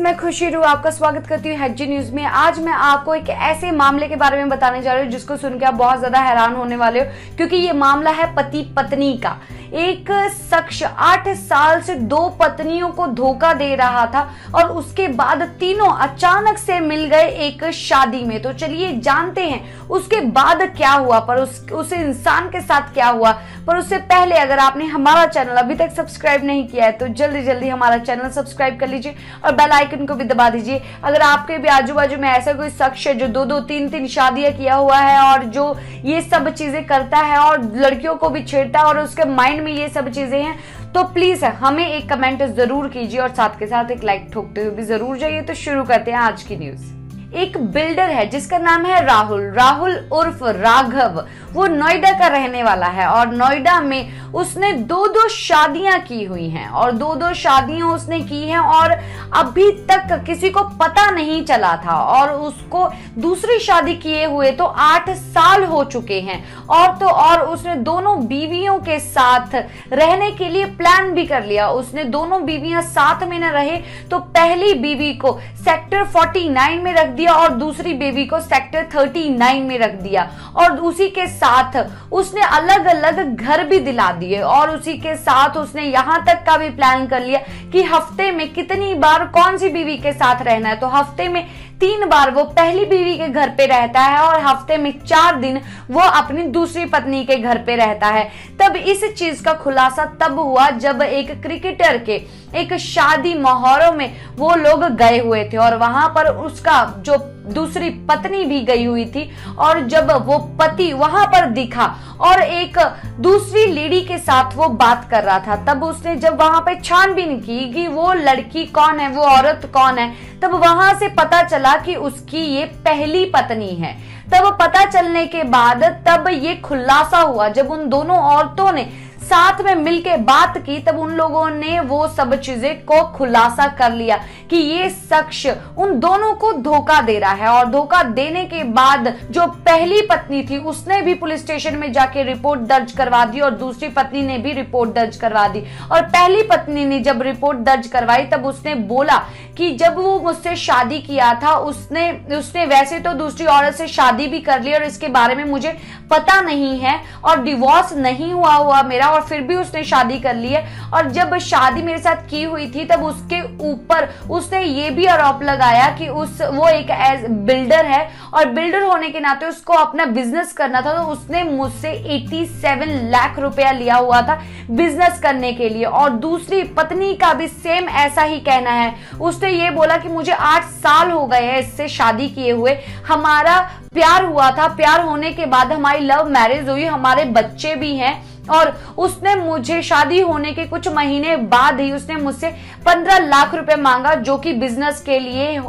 मैं खुशी रू आपका स्वागत करती हूँ हेडजी न्यूज़ में। आज मैं आपको एक ऐसे मामले के बारे में बताने जा रही हूँ जिसको सुनकर आप बहुत ज़्यादा हैरान होने वाले हो, क्योंकि ये मामला है पति पत्नी का। एक शख्स आठ साल से दो पत्नियों को धोखा दे रहा था और उसके बाद तीनों अचानक से मिल गए एक शादी में। तो चलिए जानते हैं, उसके बाद क्या हुआ? पर उस उस इंसान के साथ क्या हुआ? पर उससे पहले अगर आपने हमारा चैनल अभी तक सब्सक्राइब नहीं किया है तो जल्दी जल्दी हमारा चैनल सब्सक्राइब कर लीजिए और बेल आइकन को भी दबा दीजिए। अगर आपके भी आजू बाजू में ऐसा कोई शख्स है जो दो दो, तीन तीन शादियाँ किया हुआ है और जो ये सब चीज़ें करता है और लड़कियों को भी छेड़ता है और उसके माइंड में ये सब चीज़ें हैं तो प्लीज़ हमें एक कमेंट ज़रूर कीजिए और साथ के साथ एक लाइक ठोकते हुए भी ज़रूर जाइए। तो शुरू करते हैं आज की न्यूज़ एक बिल्डर है, जिसका नाम है राहुल राहुल उर्फ़ राघव। वो नोएडा का रहने वाला है और नोएडा में उसने दो दो शादियाँ की हुई हैं और दो दो शादियाँ उसने की हैं और अभी तक किसी को पता नहीं चला था और उसको दूसरी शादी किए हुए तो आठ साल हो चुके हैं और तो और उसने दोनों बीवियों के साथ रहने के लिए प्लान भी कर लिया। उसने दोनों बीवियाँ साथ में न रहे तो पहली बीवी को सेक्टर 49 में रख दिया और दूसरी बेबी को सेक्टर 39 में रख दिया। और उसी के साथ उसने अलग अलग घर भी दिला दिए और उसी के साथ उसने यहाँ तक का भी प्लान कर लिया कि हफ़्ते में कितनी बार कौन सी बीवी के साथ रहना है। तो हफ़्ते में तीन बार वो पहली बीवी के घर पे रहता है और हफ़्ते में चार दिन वो अपनी दूसरी पत्नी के घर पे रहता है। तब इस चीज़ का खुलासा तब हुआ जब एक क्रिकेटर के एक शादी मोहरों में वो लोग गए हुए थे और वहाँ पर उसका जो दूसरी पत्नी भी गई हुई थी और जब वो पति वहाँ पर दिखा और एक दूसरी लेडी के साथ वो बात कर रहा था, तब उसने जब वहाँ पे छानबीन की कि वो लड़की कौन है, वो औरत कौन है, तब वहाँ से पता चला कि उसकी ये पहली पत्नी है। तब पता चलने के बाद तब ये खुलासा हुआ जब उन दोनों औरतों ने साथ में मिलके बात की, तब उन लोगों ने वो सब चीज़ें को खुलासा कर लिया कि ये शख्स उन दोनों को धोखा दे रहा है। और धोखा देने के बाद जो पहली पत्नी थी, उसने भी पुलिस स्टेशन में जाके रिपोर्ट दर्ज करवा दी और दूसरी पत्नी ने भी रिपोर्ट दर्ज करवा दी। और पहली पत्नी ने जब रिपोर्ट दर्ज करवाई, तब उसने बोला कि जब वो मुझसे शादी किया था, उसने उसने वैसे तो दूसरी औरत से शादी भी कर ली और इसके बारे में मुझे पता नहीं है और डिवोर्स नहीं हुआ हुआ मेरा और फिर भी उसने शादी कर ली है। और जब शादी मेरे साथ की हुई थी, तब उसके ऊपर उसने ये भी आरोप लगाया कि उस, वो एक एज बिल्डर है। और बिल्डर होने के नाते उसको अपना बिज़नेस करना था तो उसने मुझसे 87 लाख रुपया लिया हुआ था बिज़नेस करने के लिए। और दूसरी पत्नी का भी सेम ऐसा ही कहना है। उसने ये बोला कि मुझे आठ साल हो गए हैं इससे शादी किए हुए। हमारा प्यार हुआ था। प्यार होने के बाद हमारी लव मैरिज हुई। हमारे बच्चे भी हैं। और उसने मुझे शादी होने के कुछ महीने बाद ही उसने मुझसे पंद्रह लाख रुपए मांगा, जो कि बिज़नेस के लिए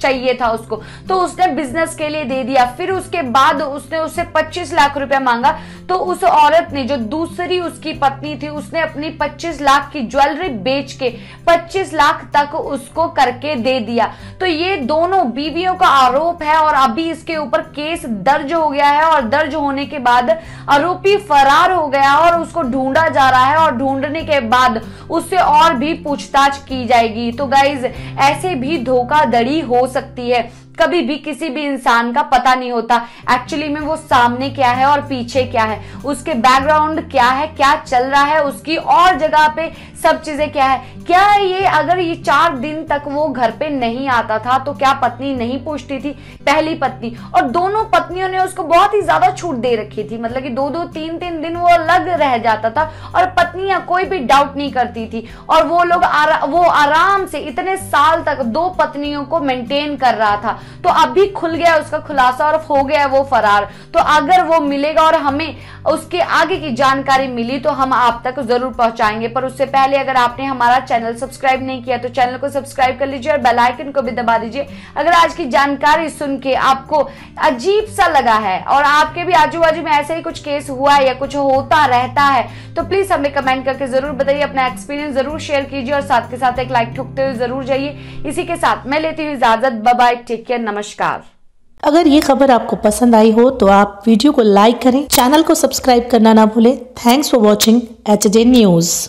चाहिए था उसको। तो उसने बिज़नेस के लिए दे दिया। फिर उसके बाद उसने उससे पच्चीस लाख रुपए मांगा। तो उस औरत ने, जो दूसरी उसकी पत्नी थी, उसने अपनी पच्चीस लाख की ज्वेलरी बेच के पच्चीस लाख तक उसको करके दे दिया। तो ये दोनों बीवियों का आरोप है और अभी इसके ऊपर केस दर्ज हो गया है और दर्ज होने के बाद आरोपी फरार हो गया और उसको ढूंढा जा रहा है और ढूँढने के बाद उससे और भी पूछताछ की जाएगी। तो गाइज़ ऐसे भी धोखाधड़ी हो सकती है। कभी भी किसी भी इंसान का पता नहीं होता। एक्चुअली में वो सामने क्या है और पीछे क्या है। उसके बैकग्राउंड क्या है क्या चल रहा है उसकी और जगह पे सब चीज़ें क्या है। क्या ये अगर ये चार दिन तक वो घर पे नहीं आता था तो क्या पत्नी नहीं पूछती थी? पहली पत्नी। और दोनों पत्नियों ने उसको बहुत ही ज़्यादा छूट दे रखी थी। मतलब कि दो दो तीन तीन दिन वो अलग रह जाता था और पत्नियाँ कोई भी डाउट नहीं करती थी। और वो लोग आरा, वो आराम से इतने साल तक दो पत्नियों को मेंटेन कर रहा था। तो अभी खुल गया उसका खुलासा और हो गया वो फरार। तो अगर वो मिलेगा और हमें उसके आगे की जानकारी मिली तो हम आप तक ज़रूर पहुंचाएँगे। पर उससे पहले अगर आपने हमारा चैनल सब्सक्राइब नहीं किया तो चैनल को सब्सक्राइब कर लीजिए और बेल आइकन को भी दबा दीजिए। अगर आज की जानकारी सुन के आपको अजीब सा लगा है और आपके भी आजू बाजू में ऐसे ही कुछ केस हुआ है या कुछ होता रहता है तो प्लीज़ हमें कमेंट करके ज़रूर बताइए। अपना एक्सपीरियंस ज़रूर शेयर कीजिए और साथ के साथ एक लाइक ठुकते हुए ज़रूर जाइए। इसी के साथ मैं लेती हूँ इजाज़त। बाय टेक केयर नमस्कार। अगर ये खबर आपको पसंद आई हो तो आप वीडियो को लाइक करें, चैनल को सब्सक्राइब करना ना भूलें। Thanks for watching H news.